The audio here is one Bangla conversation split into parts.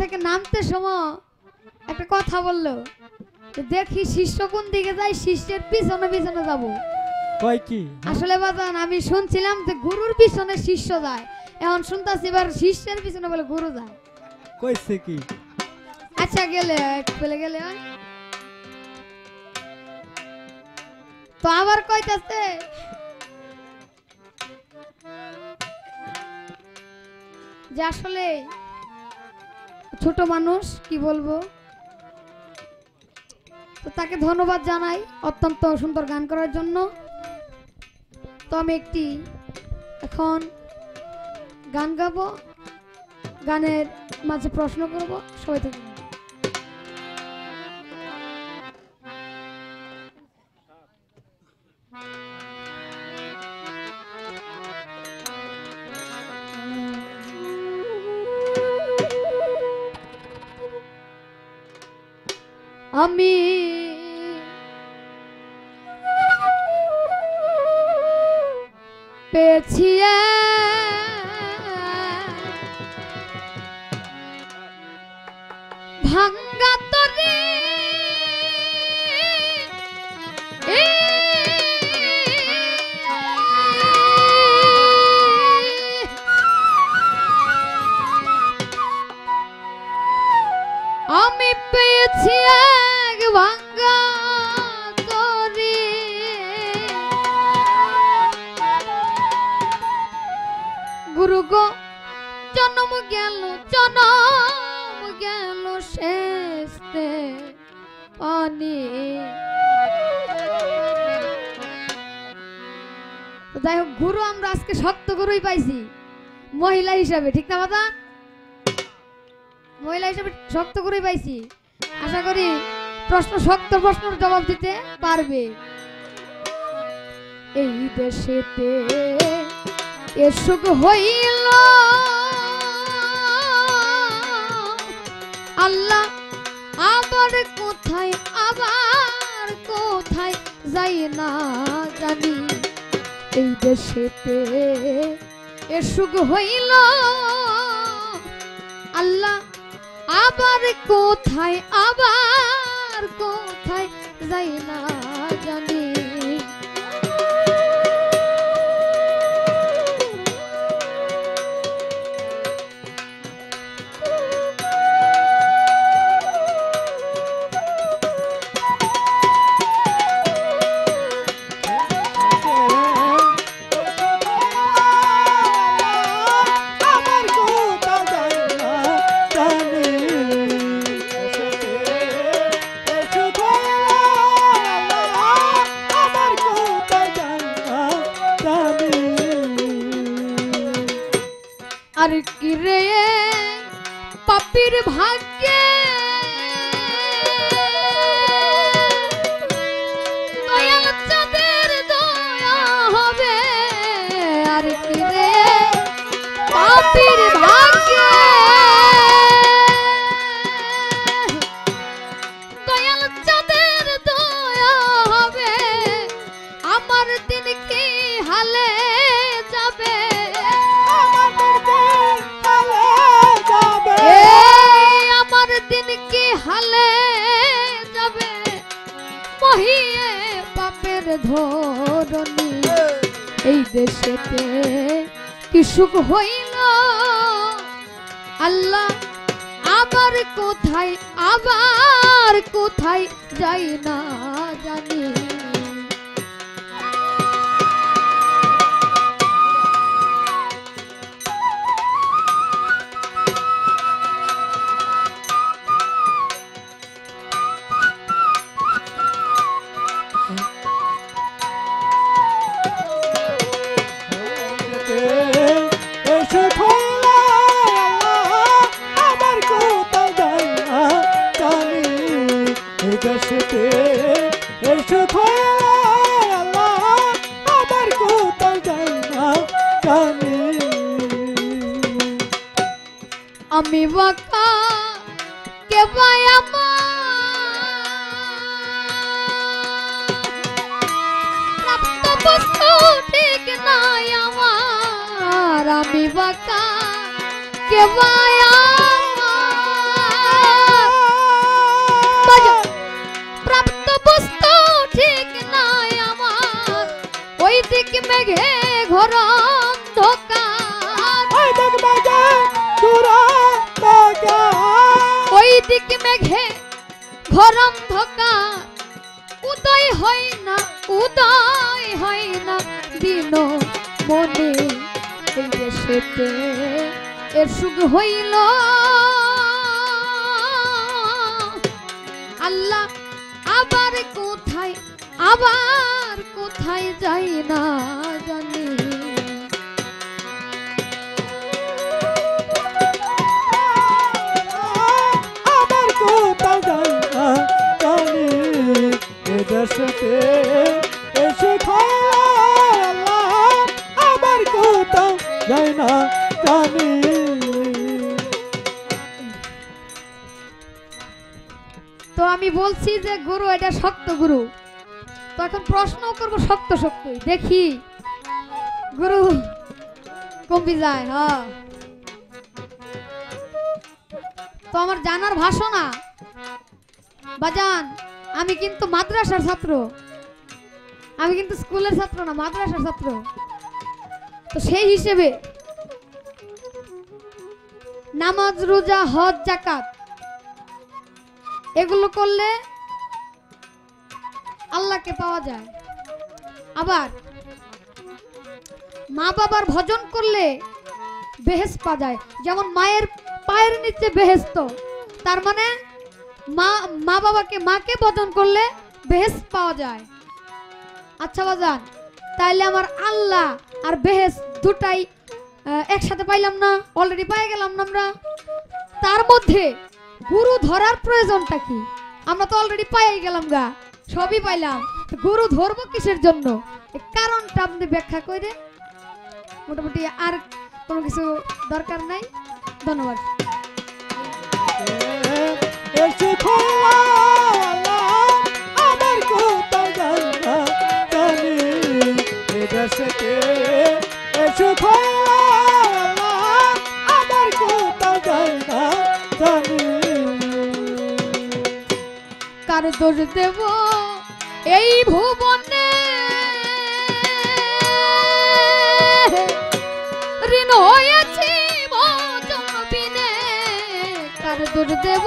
থেকে নামতে সময় একটা কথা বলল দেখি শিষ্য কোন দিকে যায় শিষ্যের পিছনে পিছনে যাব। কয় কি? আসলে বাজান আমি শুনছিলাম যে গুরুর পিছনে শিষ্য যায়। এখন শুনতাছি এবার শিষ্যের পিছনে বলে গুরু যায়। কইছে কি? আচ্ছা গেলে পেলে গেলে তো আবার কইতাছে যে আসলে ছোট মানুষ, কি বলব? তো তাকে ধন্যবাদ জানাই অত্যন্ত সুন্দর গান করার জন্য। তো আমি একটি এখন গান গাবো, গানের মাঝে প্রশ্ন করব, সবাই থেকে। পেয়েছি যাই হোক, গুরু আমরা আজকে শক্ত গুরুই পাইছি। মহিলা হিসাবে, ঠিক না বাবা মহিলা হিসাবে শক্ত গুরুই পাইছি। আশা করি প্রশ্ন, শক্ত জবাব দিতে পারবে। এই দেশেতে এর হইল। আল্লাহ আবার কোথায় আবার কোথায় যাই না জানি। এই দেশেতে এ সুখ হইল। আল্লাহ, আবার কোথায় আবার কোথায় যাই না পাপির ভাগ্যে। দয়া হবে। আর কি পাপের এই দেশেতে কি সুখ হইল? আল্লাহ আবার কোথায় আবার কোথায় যাই না জানি। জানি আমি বাকা কে বায়ামা ঠিক নাই আমার আমি বাকা কে বায়া দিক মেঘে ঘোরা মেঘে ঘর অন্ধকার উদয় হয় না, উদয় হয় না দিন মনে। এই এর সুখ হইল। আল্লাহ আবার কোথায় আবার কোথায় যাই না জানি। এ দেশেতে এসে খাইলা আবার কোথাও যাই না জানি। তো আমি বলছি যে গুরু, এটা শক্ত গুরু। তো এখন প্রশ্ন করব শক্ত শক্তই। দেখি। গুরু কমবি যায় হ্যাঁ। তো আমার জানার ভাষা না বাজান আমি কিন্তু মাদ্রাসার ছাত্র। আমি কিন্তু স্কুলের ছাত্র না, মাদ্রাসার ছাত্র। তো সেই হিসেবে নামাজ, রোজা, হজ জাকাত এগুলো করলে আল্লাহকে পাওয়া যায়। আবার মা বাবার ভজন করলে বেহেস পাওয়া যায়। যেমন মায়ের পায়ের নিচে বেহেস্ত তার মানে মা মা বাবাকে মাকে বদন করলে বেহেস পাওয়া যায়। আচ্ছা বাজান, তাইলে আমার আল্লাহ আর বেহেস দুটাই একসাথে পাইলাম না অলরেডি পাই গেলাম না আমরা। তার মধ্যে গুরু ধরার প্রয়োজনটা কি? আমরা তো অলরেডি পাই গেলাম গা, সবই পাইলাম। গুরু ধরবো কিসের জন্য? কারণটা আপনি ব্যাখ্যা করে মোটামুটি আর কোনো কিছু দরকার নাই। ধন্যবাদ। আবার কোথাও যাই না, জানি এ দেশেতে এসে খাইলা আবার কোথাও জানি দোষ দেব এই ভুবনে? ঋণ হয়েছি ভজন বিনে। কার দোষ দেব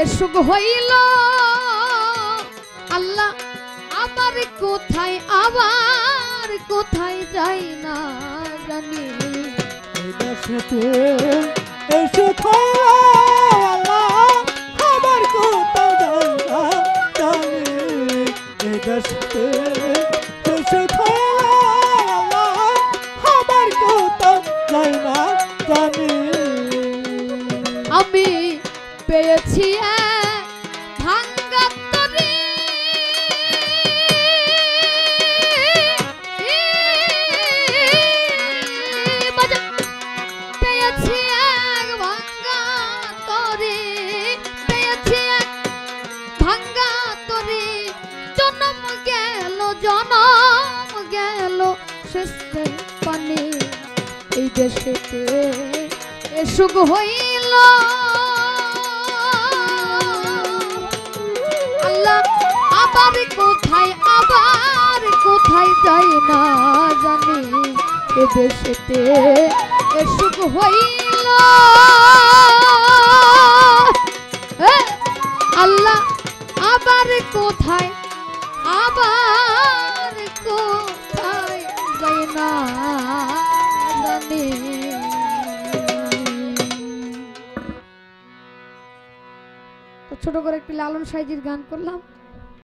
এ সুখ হইল। আল্লাহ আবার কোথায় আবার কোথায় যাই না জানি। দেশেতে এসে খাইলা আবার কোথাও যাই না জানি। দেশেতে এই দেশেতে এ সুখ হইল। আল্লাহ, আবার কোথায় আবার কোথায় যাই না জানি। এ দেশেতে এ সুখ হইল আল্লাহ, আবার কোথায় ছোট করে একটি লালন সাইজির গান করলাম।